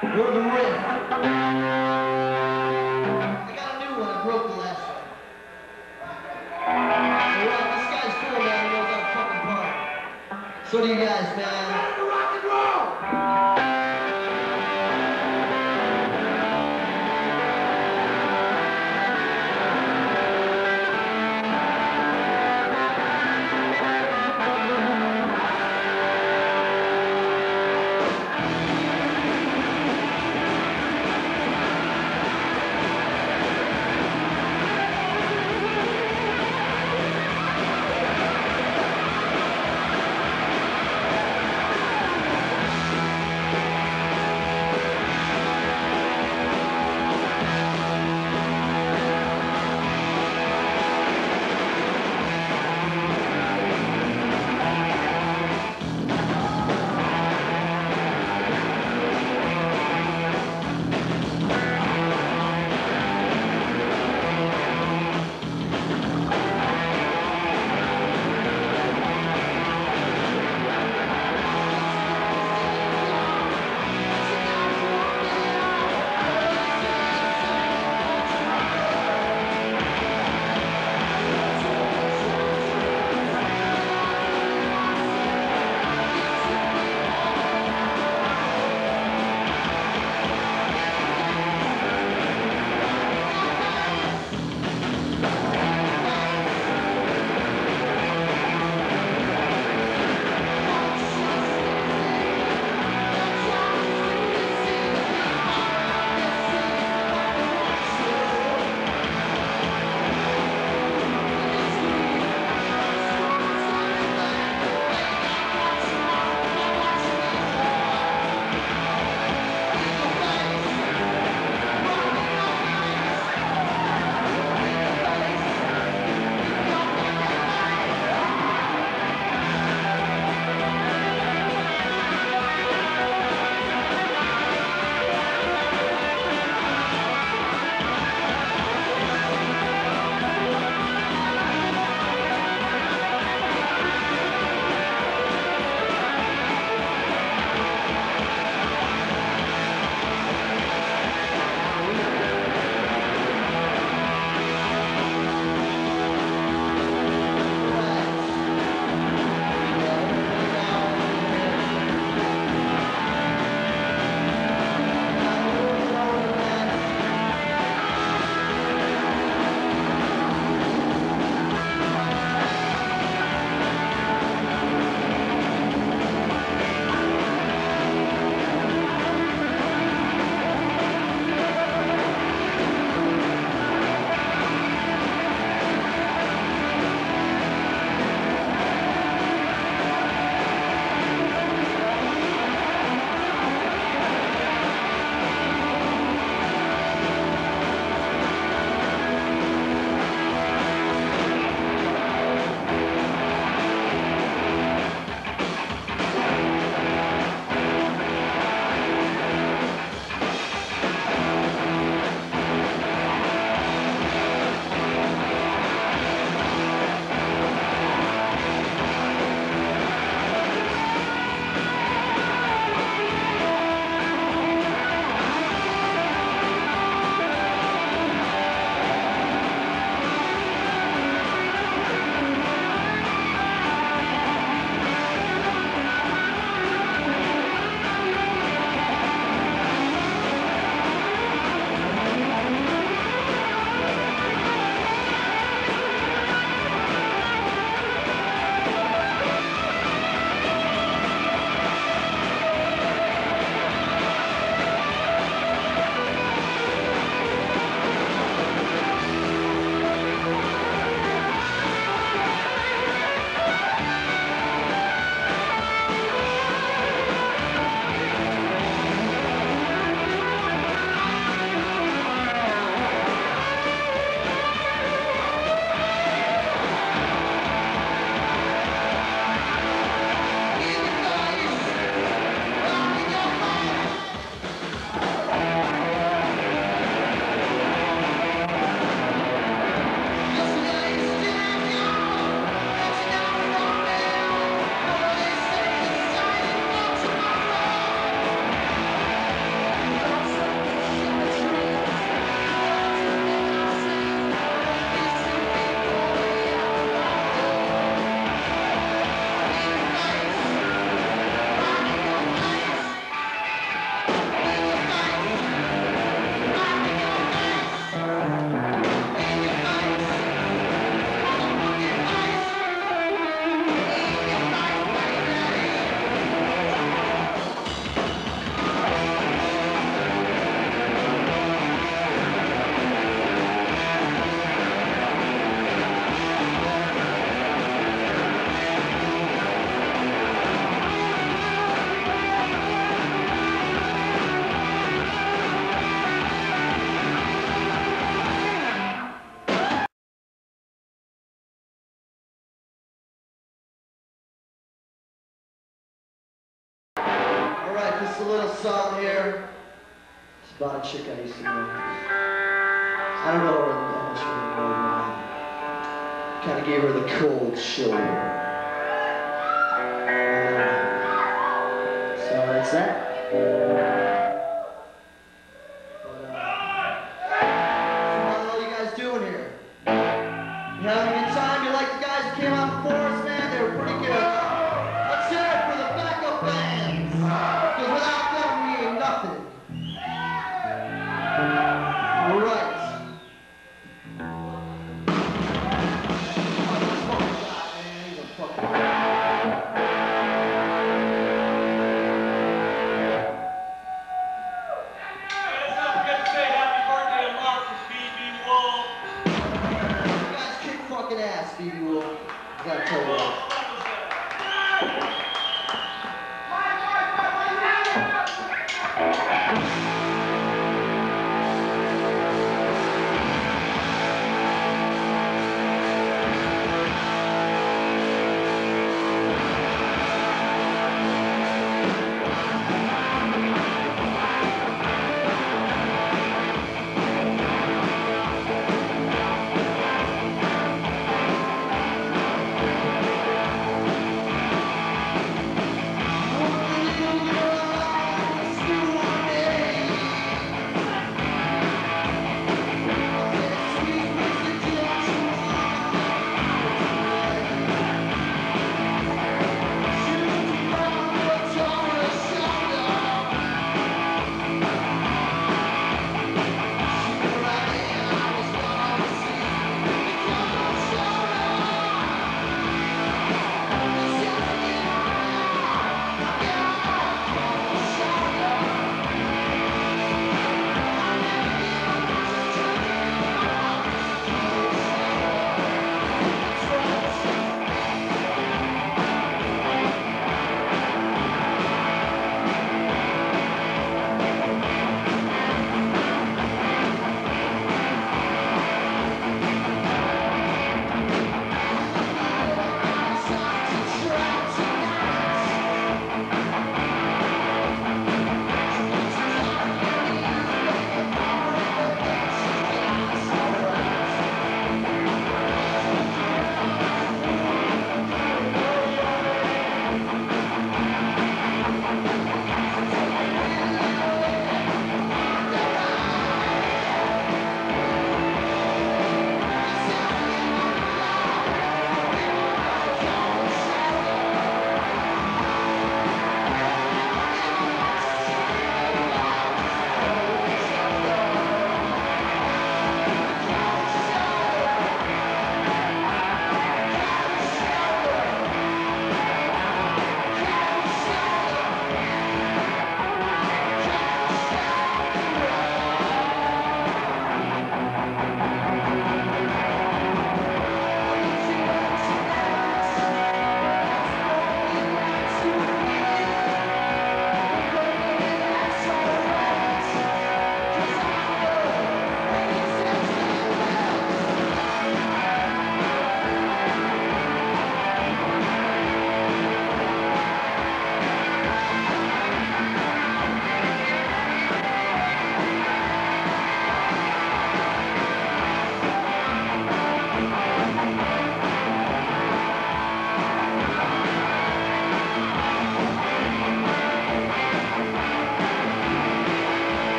Word the riff. I got a new one. I broke the last one. Alright, this guy's cool, man. He knows how to fucking party. So do you guys, man. I don't know, almost really know why. Kind of gave her the cold shoulder.